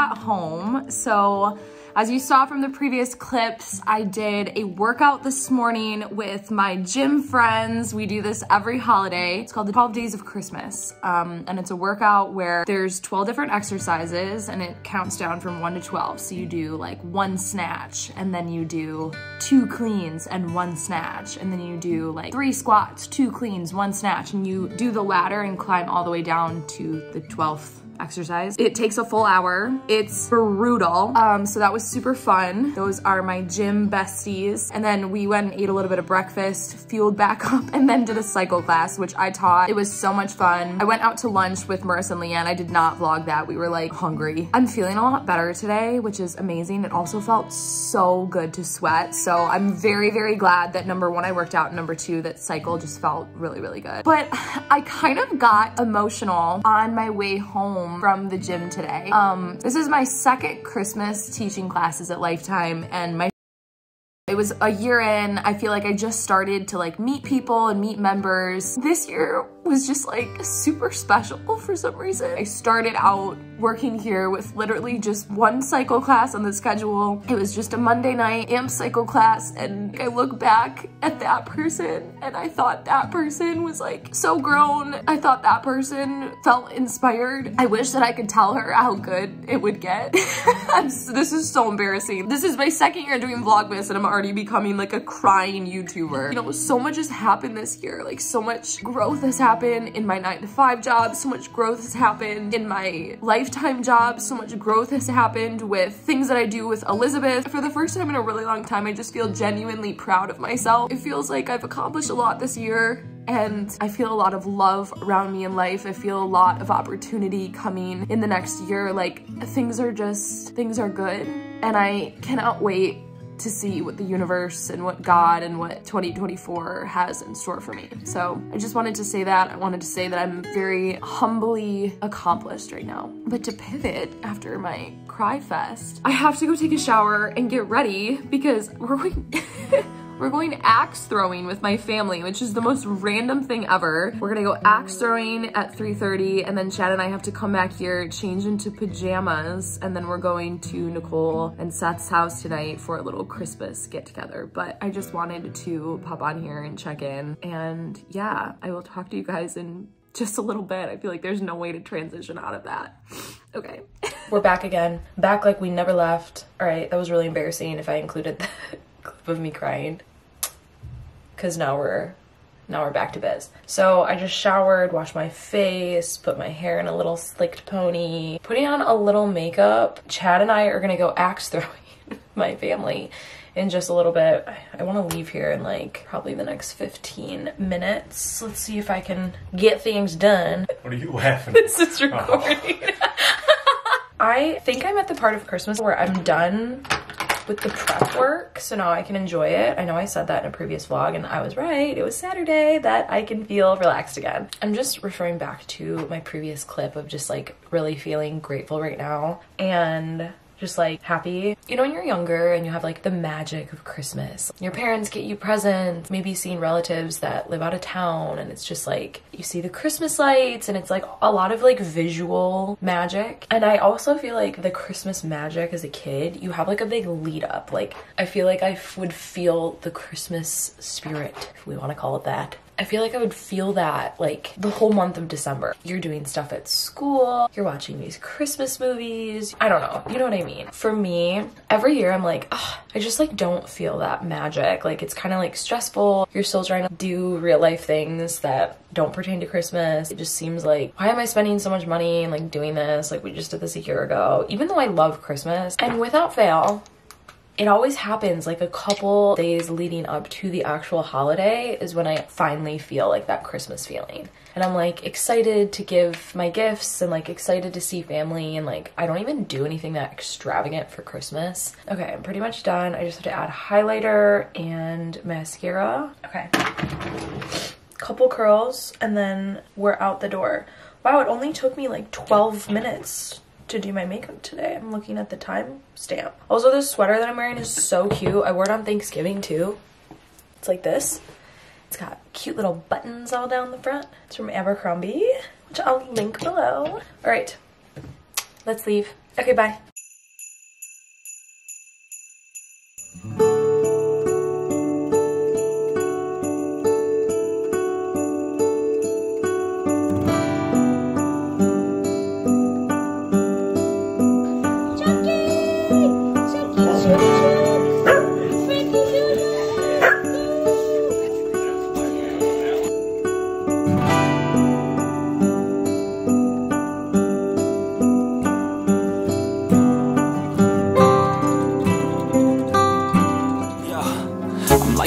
got home, so as you saw from the previous clips, I did a workout this morning with my gym friends. We do this every holiday. It's called the 12 Days of Christmas. Um, and it's a workout where there's 12 different exercises and it counts down from one to 12. So you do like one snatch and then you do two cleans and one snatch. And then you do like three squats, two cleans, one snatch. And you do the ladder and climb all the way down to the 12th exercise. It takes a full hour. It's brutal. Um, so that was super fun. Those are my gym besties. And then we went and ate a little bit of breakfast, fueled back up, and then did a cycle class, which I taught. It was so much fun. I went out to lunch with Marissa and Leanne. I did not vlog that. We were like hungry. I'm feeling a lot better today, which is amazing. It also felt so good to sweat. So I'm very, very glad that number one, I worked out, and number two, that cycle just felt really, really good. But I kind of got emotional on my way home from the gym today. Um, this is my second Christmas teaching classes at Lifetime and my it was a year in. I feel like I just started to like meet people and meet members. This year was just like super special for some reason. I started out working here with literally just one cycle class on the schedule. It was just a Monday night AMP cycle class and I look back at that person and I thought that person was like so grown. I thought that person felt inspired. I wish that I could tell her how good it would get. this is so embarrassing. This is my second year doing Vlogmas and I'm already becoming like a crying YouTuber. You know, so much has happened this year. Like so much growth has happened in my nine to five job. So much growth has happened in my lifetime job. So much growth has happened with things that I do with Elizabeth. For the first time in a really long time, I just feel genuinely proud of myself. It feels like I've accomplished a lot this year and I feel a lot of love around me in life. I feel a lot of opportunity coming in the next year. Like things are just, things are good. And I cannot wait to see what the universe and what God and what 2024 has in store for me. So I just wanted to say that. I wanted to say that I'm very humbly accomplished right now. But to pivot after my cry fest, I have to go take a shower and get ready because we're going We're going axe throwing with my family, which is the most random thing ever. We're gonna go axe throwing at 3.30 and then Chad and I have to come back here, change into pajamas, and then we're going to Nicole and Seth's house tonight for a little Christmas get together. But I just wanted to pop on here and check in. And yeah, I will talk to you guys in just a little bit. I feel like there's no way to transition out of that. Okay. We're back again. Back like we never left. All right, that was really embarrassing if I included the clip of me crying because now we're now we're back to biz. So I just showered, washed my face, put my hair in a little slicked pony, putting on a little makeup. Chad and I are gonna go axe throwing my family in just a little bit. I want to leave here in like probably the next 15 minutes. Let's see if I can get things done. What are you laughing? This is recording. I think I'm at the part of Christmas where I'm done with the prep work, so now I can enjoy it. I know I said that in a previous vlog and I was right. It was Saturday that I can feel relaxed again. I'm just referring back to my previous clip of just like really feeling grateful right now and just like happy. You know, when you're younger and you have like the magic of Christmas, your parents get you presents, maybe seeing relatives that live out of town, and it's just like you see the Christmas lights, and it's like a lot of like visual magic. And I also feel like the Christmas magic as a kid, you have like a big lead up. Like, I feel like I would feel the Christmas spirit, if we want to call it that. I feel like I would feel that like the whole month of December. You're doing stuff at school, you're watching these Christmas movies. I don't know, you know what I mean? For me, every year I'm like, oh, I just like don't feel that magic. Like it's kind of like stressful. You're still trying to do real life things that don't pertain to Christmas. It just seems like, why am I spending so much money and like doing this? Like we just did this a year ago. Even though I love Christmas and without fail, it always happens like a couple days leading up to the actual holiday is when I finally feel like that Christmas feeling. And I'm like excited to give my gifts and like excited to see family and like I don't even do anything that extravagant for Christmas. Okay, I'm pretty much done. I just have to add highlighter and mascara. Okay. Couple curls and then we're out the door. Wow, it only took me like 12 minutes to do my makeup today. I'm looking at the time stamp. Also, this sweater that I'm wearing is so cute. I wore it on Thanksgiving too. It's like this. It's got cute little buttons all down the front. It's from Abercrombie, which I'll link below. All right, let's leave. Okay, bye.